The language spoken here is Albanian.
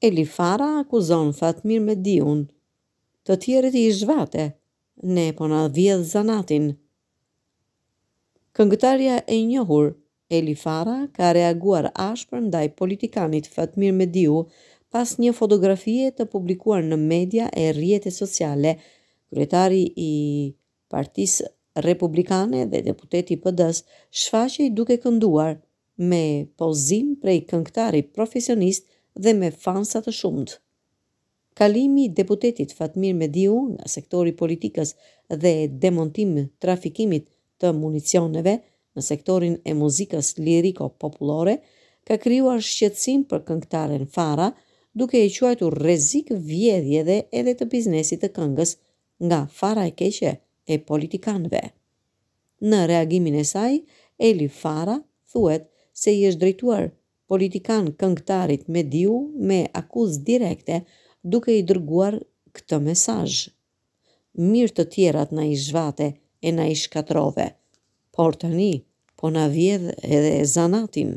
Eli Fara akuzon Fatmir Mediun, të tjerët i zhvate, neve po na vjedh zanatin. Këngëtarja e njohur, Eli Fara ka reaguar ashpër ndaj politikanit Fatmir Mediu pas një fotografie të publikuar në media e rrjete sociale. Kryetari i Partisë Republikane dhe deputeti i PD-së shfaqej duke kënduar, me pozim prej këngëtari profesionist dhe me fansa të shumtë. Kalimi i deputetit Fatmir Mediu nga sektori i politikës dhe demontim trafikimit të municioneve në sektorin e muzikës liriko-popullore ka krijuar shqetësim për këngëtaren Fara, duke e quajtur rrezik vjedhjeje edhe të biznesit të këngës nga fara e keqe e politikanëve. Në reagimin e saj, Eli Fara thuhet se i është drejtuar politikan këngëtarit Mediu me akuzë direkte duke i dërguar këtë mesazh, Mirë të tjerat na i zhvate e na i shkatërrove, por tani po na vjedh edhe zanatin.